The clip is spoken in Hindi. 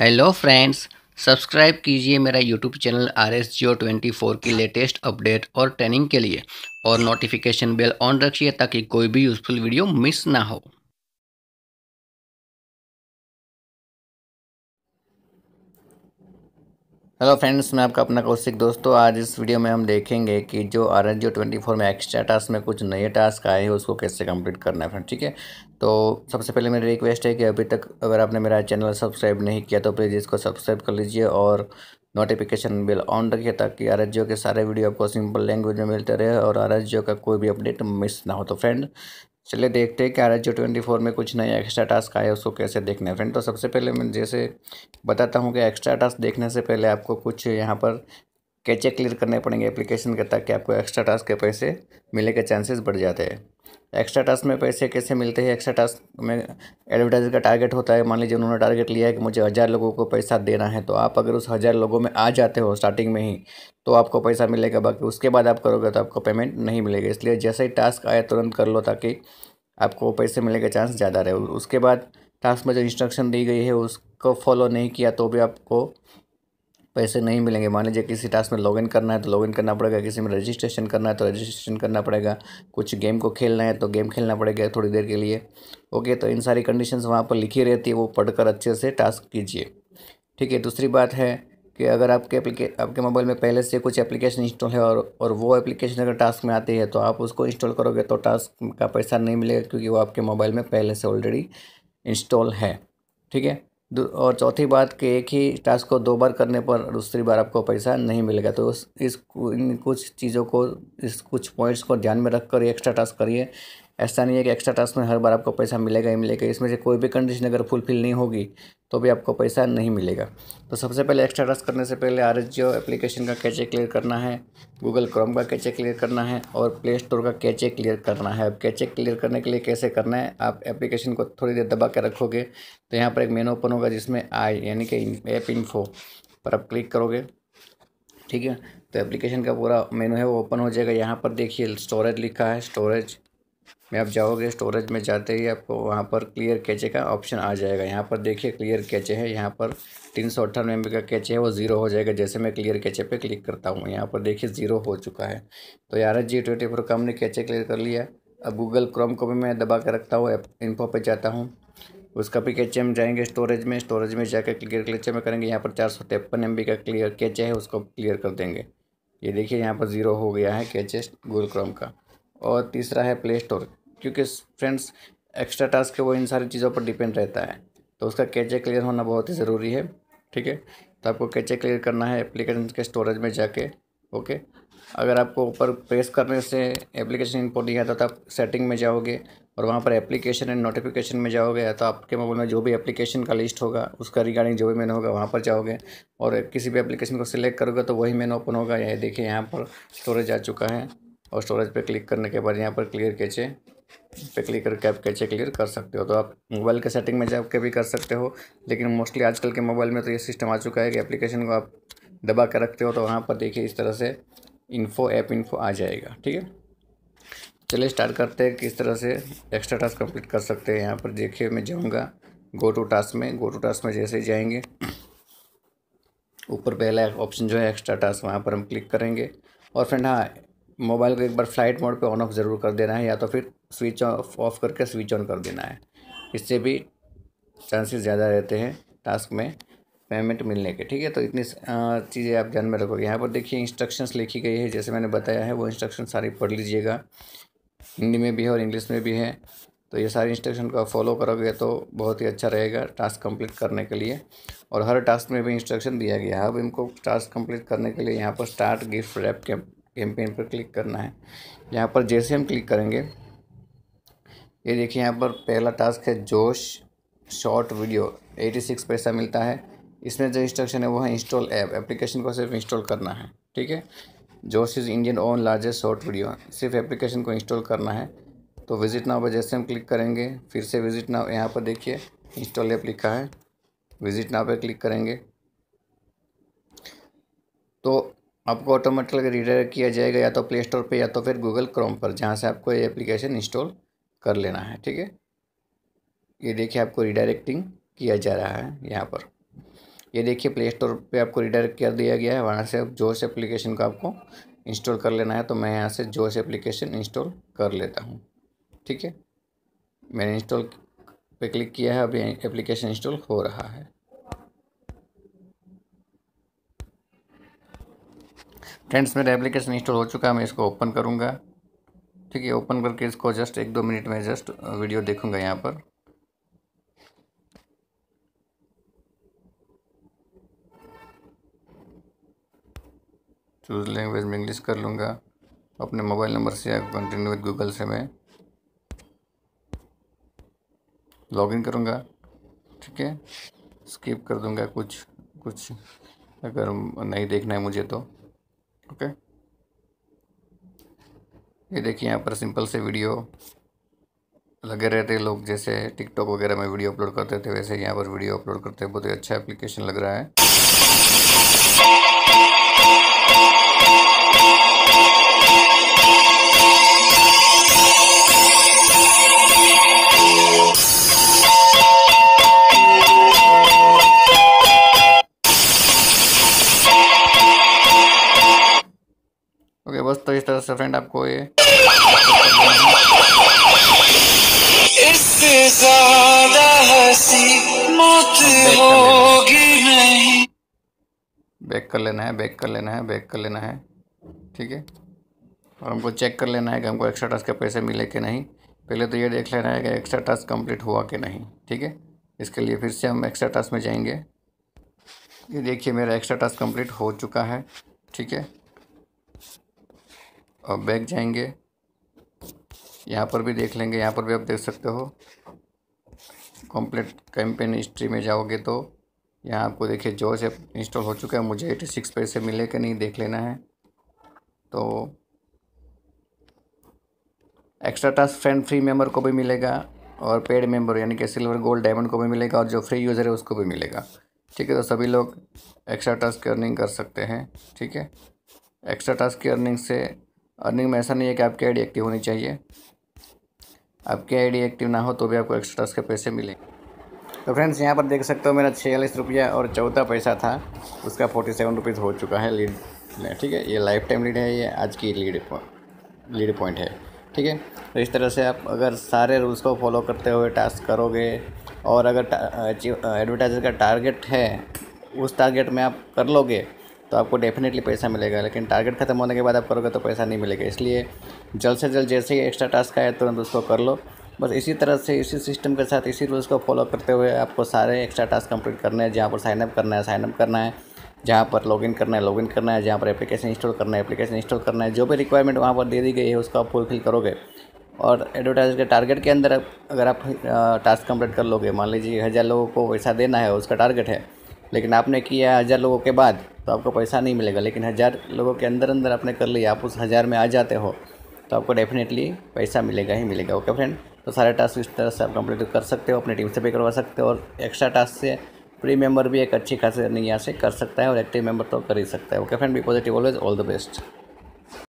हेलो फ्रेंड्स सब्सक्राइब कीजिए मेरा YouTube channel R S Jio twenty four की लेटेस्ट अपडेट और ट्रेनिंग के लिए और नोटिफिकेशन बेल ऑन रखिए ताकि कोई भी यूज़फुल वीडियो मिस ना हो। हेलो फ्रेंड्स मैं आपका अपना कौशिक दोस्तों, आज इस वीडियो में हम देखेंगे कि जो R S Jio twenty four में एक्स्ट्रा टास्क में कुछ नए टास्क आए हैं, उसको कैसे कंप्लीट करना है फ्रेंड ठीक है? तो सबसे पहले मेरी रिक्वेस्ट है कि अभी तक अगर आपने मेरा चैनल सब्सक्राइब नहीं किया तो प्लीज़ इसको सब्सक्राइब कर लीजिए और नोटिफिकेशन बिल ऑन रखिए, ताकि आर के सारे वीडियो आपको सिंपल लैंग्वेज में मिलते रहे और आर का कोई भी अपडेट मिस ना हो। तो फ्रेंड चलिए देखते हैं कि आर एच ट्वेंटी फोर में कुछ नया एक्स्ट्रा टास्क आया, उसको कैसे देखना है। फ्रेंड तो सबसे पहले मैं जैसे बताता हूँ कि एक्स्ट्रा टास्क देखने से पहले आपको कुछ यहाँ पर कैचे क्लियर करने पड़ेंगे एप्लीकेशन के, ताकि आपको एक्स्ट्रा टास्क के पैसे मिलने के चांसेस बढ़ जाते हैं। एक्स्ट्रा टास्क में पैसे कैसे मिलते हैं? एक्स्ट्रा टास्क में एडवर्टाइजर का टारगेट होता है। मान लीजिए उन्होंने टारगेट लिया है कि मुझे हज़ार लोगों को पैसा देना है तो आप अगर उस हज़ार लोगों में आ जाते हो स्टार्टिंग में ही तो आपको पैसा मिलेगा। बाकी उसके बाद आप करोगे तो आपको पेमेंट नहीं मिलेगा। इसलिए जैसे ही टास्क आए, तुरंत कर लो ताकि आपको पैसे मिलने के चांस ज़्यादा रहे। उसके बाद टास्क में जो इंस्ट्रक्शन दी गई है, उसको फॉलो नहीं किया तो भी आपको पैसे नहीं मिलेंगे। मान लीजिए किसी टास्क में लॉगिन करना है तो लॉगिन करना पड़ेगा। किसी में रजिस्ट्रेशन करना है तो रजिस्ट्रेशन करना पड़ेगा। कुछ गेम को खेलना है तो गेम खेलना पड़ेगा थोड़ी देर के लिए। ओके तो इन सारी कंडीशंस वहाँ पर लिखी रहती है, वो पढ़कर अच्छे से टास्क कीजिए। ठीक है, दूसरी बात है कि अगर आपके एप्लीके आपके मोबाइल में पहले से कुछ एप्लीकेशन इंस्टॉल है और और वो एप्लीकेशन अगर टास्क में आती है तो आप उसको इंस्टॉल करोगे तो टास्क का पैसा नहीं मिलेगा क्योंकि वो आपके मोबाइल में पहले से ऑलरेडी इंस्टॉल है। ठीक है? और चौथी बात कि एक ही टास्क को दो बार करने पर दूसरी बार आपको पैसा नहीं मिलेगा। तो इस, इन कुछ चीज़ों को, इस कुछ पॉइंट्स को ध्यान में रखकर एक्स्ट्रा टास्क करिए। ऐसा नहीं है कि एक्स्ट्रा टास्क में हर बार आपको पैसा मिलेगा ही मिलेगा, इसमें से कोई भी कंडीशन अगर फुलफिल नहीं होगी तो भी आपको पैसा नहीं मिलेगा। तो सबसे पहले एक्स्ट्रा टास्क करने से पहले आर एप्लीकेशन का कैचे क्लियर करना है गूगल क्रोम का कैचे क्लियर करना है और प्ले स्टोर का कैचे क्लियर करना है। अब कैचे क्लियर करने के लिए कैसे करना है, आप एप्लीकेशन को थोड़ी देर दबा के रखोगे तो यहाँ पर एक मेनू ओपन होगा जिसमें आई यानी कि ऐप इन्फो पर आप क्लिक करोगे। ठीक है? तो एप्लीकेशन का पूरा मेनू है, वो ओपन हो जाएगा। यहाँ पर देखिए स्टोरेज लिखा है स्टोरेज में आप जाओगे स्टोरेज में जाते ही आपको वहाँ पर क्लियर कैचे का ऑप्शन आ जाएगा। यहाँ पर देखिए क्लियर कैचे है। यहाँ पर तीन सौ अट्ठानवे एम का कैचे है, वो ज़ीरो हो जाएगा। जैसे मैं क्लियर कैचे पे क्लिक करता हूँ, यहाँ पर देखिए ज़ीरो हो चुका है। तो यार जी ट्वेंटी फोर का हमने कैचे क्लियर कर लिया। अब गूगल क्रोम को भी मैं दबा के रखता हूँ इन्फो पर जाता हूँ। उसका भी कैचे हम जाएँगे स्टोरेज में। स्टोरेज में जाकर क्लियर कैचे में करेंगे। यहाँ पर चार सौ तिरपन एम का क्लियर कैचे है, उसको क्लियर कर देंगे। ये देखिए, यहाँ पर ज़ीरो हो गया है कैचे गूगल क्रोम का। और तीसरा है प्ले स्टोर क्योंकि फ्रेंड्स एक्स्ट्रा टास्क है, वो इन सारी चीज़ों पर डिपेंड रहता है। तो उसका कैचे क्लियर होना बहुत ही ज़रूरी है, ठीक है? तो आपको कैचे क्लियर करना है एप्लीकेशन के स्टोरेज में जाके ओके अगर आपको ऊपर प्रेस करने से एप्लीकेशन इनपुट नहीं आता तो आप सेटिंग में जाओगे और वहाँ पर एप्लीकेशन एंड नोटिफिकेशन में जाओगे तो आपके मोबाइल में जो भी एप्लीकेशन का लिस्ट होगा, उसका रिगार्डिंग जो भी मेनू होगा, वहाँ पर जाओगे और किसी भी एप्लीकेशन को सिलेक्ट करोगे तो वही मेनू ओपन होगा। ये देखिए, यहाँ पर स्टोरेज आ चुका है। और स्टोरेज पे क्लिक करने के बाद यहाँ पर क्लियर कैचे पे क्लिक करके आप कैचे क्लियर कर सकते हो? तो आप मोबाइल के सेटिंग में जाके भी कर सकते हो, लेकिन मोस्टली आजकल के मोबाइल में तो ये सिस्टम आ चुका है कि एप्लीकेशन को आप दबा कर रखते हो तो वहाँ पर देखिए इस तरह से इन्फो ऐप इन्फो आ जाएगा, ठीक है? चलिए स्टार्ट करते हैं किस तरह से एक्स्ट्रा टास्क कंप्लीट कर सकते हैं। यहाँ पर देखिए मैं जाऊँगा गो टू टास्क में। गो टू टास्क में जैसे ही जाएँगे, ऊपर पहला ऑप्शन जो है एक्स्ट्रा टास्क वहाँ पर हम क्लिक करेंगे। और फ्रेंड हाँ मोबाइल को एक बार फ़्लाइट मोड पे ऑन ऑफ़ ज़रूर कर देना है या तो फिर स्विच ऑफ़ ऑफ़ करके स्विच ऑन कर देना है। इससे भी चांसेस ज़्यादा रहते हैं टास्क में पेमेंट मिलने के, ठीक है? तो इतनी चीज़ें आप ध्यान में रखोगे। यहाँ पर देखिए इंस्ट्रक्शंस लिखी गई है, जैसे मैंने बताया है, वो इंस्ट्रक्शन सारी पढ़ लीजिएगा। हिंदी में भी है और इंग्लिश में भी है। तो ये सारे इंस्ट्रक्शन को फॉलो करोगे तो बहुत ही अच्छा रहेगा टास्क कंप्लीट करने के लिए। और हर टास्क में भी इंस्ट्रक्शन दिया गया है। अब इनको टास्क कंप्लीट करने के लिए यहाँ पर start gift wrap camp campaign पर क्लिक करना है। यहाँ पर जैसे हम क्लिक करेंगे, ये देखिए यहाँ पर पहला टास्क है जोश शॉर्ट वीडियो 86 पैसा मिलता है। इसमें जो इंस्ट्रक्शन है वो है इंस्टॉल ऐप एप्लीकेशन को सिर्फ़ इंस्टॉल करना है, ठीक है? Josh is Indian own largest short video सिर्फ़ एप्लीकेशन को इंस्टॉल करना है। तो विज़िट नाउ पर जैसे हम क्लिक करेंगे, फिर से विज़िट नाउ यहाँ पर देखिए इंस्टॉल ऐप लिखा है। विज़िट नाउ पर क्लिक करेंगे। तो आपको ऑटोमेटिकली रीडायरेक्ट किया जाएगा या तो प्ले स्टोर पर या तो फिर गूगल क्रोम पर, जहाँ से आपको ये एप्लीकेशन इंस्टॉल कर लेना है, ठीक है? ये देखिए आपको रिडायरेक्टिंग किया जा रहा है यहाँ पर। ये देखिए प्ले स्टोर पर आपको रिडायरेक्ट कर दिया गया है, वहाँ से अब जोश एप्लीकेशन को आपको इंस्टॉल कर लेना है तो मैं यहाँ से जोश एप्लीकेशन इंस्टॉल कर लेता हूँ, ठीक है? मैंने इंस्टॉल पे क्लिक किया है अभी एप्लीकेशन इंस्टॉल हो रहा है। फ्रेंड्स मेरा एप्लीकेशन इंस्टॉल हो चुका है, मैं इसको ओपन करूँगा। ठीक है ओपन करके इसको जस्ट एक दो मिनट में जस्ट वीडियो देखूँगा यहाँ पर। चूज़ लैंग्वेज में इंग्लिश कर लूँगा। अपने मोबाइल नंबर से या कंटिन्यू विद गूगल से मैं। लॉगिन करूँगा। ठीक है स्किप कर दूँगा कुछ कुछ। अगर नहीं देखना है मुझे तो। ओके। ये देखिए यहाँ पर सिंपल से वीडियो लगे रहते लोग, जैसे टिकटॉक वगैरह में वीडियो अपलोड करते थे, वैसे यहाँ पर वीडियो अपलोड करते हैं। बहुत ही अच्छा एप्लीकेशन लग रहा है। बैक कर लेना है, बैक कर लेना है, बैक कर लेना है। ठीक है? और हमको चेक कर लेना है कि हमको एक्स्ट्रा टास्क के पैसे मिले कि नहीं। पहले तो ये देख लेना है कि एक्स्ट्रा टास्क कंप्लीट हुआ कि नहीं। ठीक है? इसके लिए फिर से हम एक्स्ट्रा टास्क में जाएँगे। ये देखिए मेरा एक्स्ट्रा टास्क कंप्लीट हो चुका है। ठीक है? और बैक जाएँगे। यहाँ पर भी देख लेंगे, यहाँ पर भी आप देख सकते हो। कंप्लीट कैंपेन हिस्ट्री में जाओगे तो यहाँ आपको देखिए, जो से इंस्टॉल हो चुका है, मुझे एटी सिक्स पैसे मिले कि नहीं, देख लेना है। तो extra task friend free member को भी मिलेगा और पेड मेंबर यानी कि सिल्वर गोल्ड डायमंड को भी मिलेगा और जो फ्री यूज़र है, उसको भी मिलेगा। ठीक है तो सभी लोग एक्स्ट्रा टास्क की अर्निंग कर सकते हैं। ठीक है एक्स्ट्रा टास्क की अर्निंग से अर्निंग में ऐसा नहीं है कि आपकी आईडी एक्टिव होनी चाहिए। आपकी आईडी एक्टिव ना हो तो भी आपको एक्स्ट्रा टास्क के पैसे मिलेंगे। तो फ्रेंड्स यहाँ पर देख सकते हो मेरा छियालीस रुपया और चौथा पैसा था। उसका फोर्टी सेवन रुपीज़ हो चुका है लीड ठीक है? ये लाइफ टाइम लीड है, ये आज की लीड लीड पॉइंट है, ठीक है? तो इस तरह से आप अगर सारे रूल्स को फॉलो करते हुए टास्क करोगे और अगर एडवर्टाइजर का टारगेट है, उस टारगेट में आप कर लोगे तो आपको डेफिनेटली पैसा मिलेगा। लेकिन टारगेट खत्म होने के बाद आप करोगे तो पैसा नहीं मिलेगा। इसलिए जल्द से जल्द जैसे ही एक्स्ट्रा टास्क आए, तुरंत उसको कर लो। बस इसी तरह से, इसी सिस्टम के साथ इसी रूल्स को फॉलो करते हुए आपको सारे एक्स्ट्रा टास्क कंप्लीट करने हैं, जहाँ पर साइनअप करना है साइनअप करना है, जहाँ पर लॉगिन करना है लॉगिन करना है, जहाँ पर एप्लीकेशन इंस्टॉल करना है एप्लीकेशन इंस्टॉल करना है, जो भी रिक्वायरमेंट वहाँ पर दे दी गई है, उसको आप फुलफिल करोगे। और एडवर्टाइज के टारगेट के अंदर अगर आप टास्क कंप्लीट कर लोगे, मान लीजिए हज़ार लोगों को पैसा देना है, उसका टारगेट है, लेकिन आपने किया हज़ार लोगों के बाद तो आपको पैसा नहीं मिलेगा, लेकिन हज़ार लोगों के अंदर अंदर आपने कर लिया, आप उस हज़ार में आ जाते हो तो आपको डेफिनेटली पैसा मिलेगा ही मिलेगा ओके फ्रेंड तो सारे टास्क इस तरह से आप कंप्लीट कर सकते हो, अपनी टीम से भी करवा सकते हो और एक्स्ट्रा टास्क से प्री मेंबर भी एक अच्छी खासी अर्निंग यहाँ से कर सकता है और एक्टिव मेंबर तो कर ही सकता है। Okay friend be positive always all the best